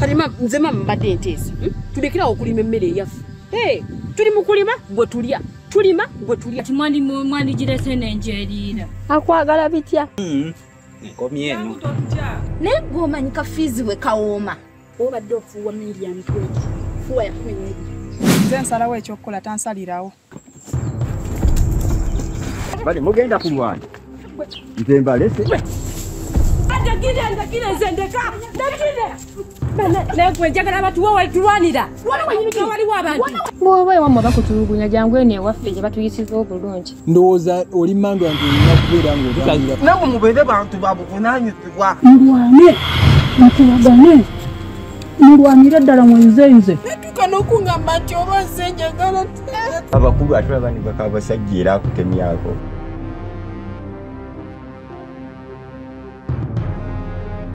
kati ma- nze mama mbadde nteesa hmm? tulekerawo okulima emmere eyaffe. Hey, tuli mu kulima bwe tulya. Tulima bwe tulya. Mwandi mwandigirese nenjeriira akwagala bitya? Nkomye eno. Naye gweomanyika fiizi bwe kawooma. Obadde ofuuwa miliyan twenti fuuwa yakumi nebiri. Nze nsalawo ekyokukola tansalirawo. Bale mugenda kulwana. Nze mbalese. Ndagire ndagire nze ndeka njagala batuwa walitulwanira waliwo abantu bwoba ewamwe bakutulugunya jangu eno ewaffe gye batuyisiza obulungi. Ndowooza oli manga nti olina kubeera ngaotangira namwe mubeere bantu babuvunanyizibwa mulwane batubagane mulwanire ddala mwenzenze tukanokuŋamba nti oba nze njagala abakulu ate baba ne baka abasajja era akutemyako